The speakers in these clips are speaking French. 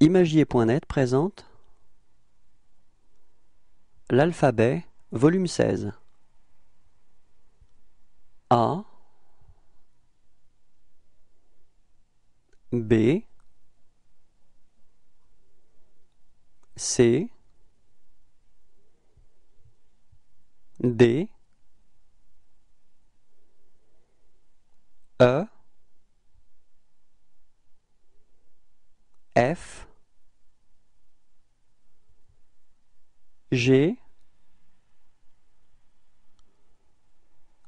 Imagier.net présente L'alphabet, volume seize. A B C D E F. G.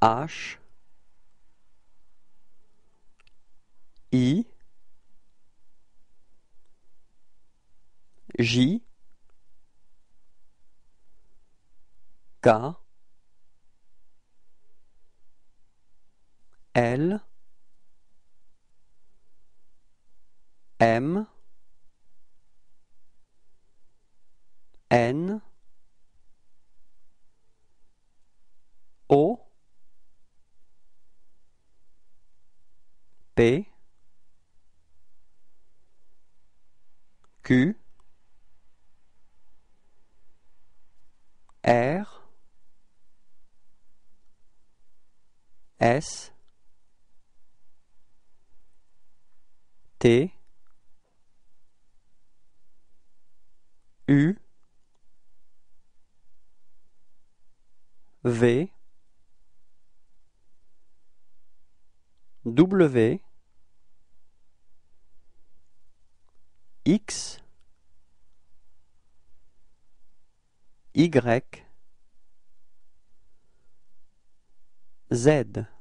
H. I. J. K. L. M N O P Q R S T U V W X Y Z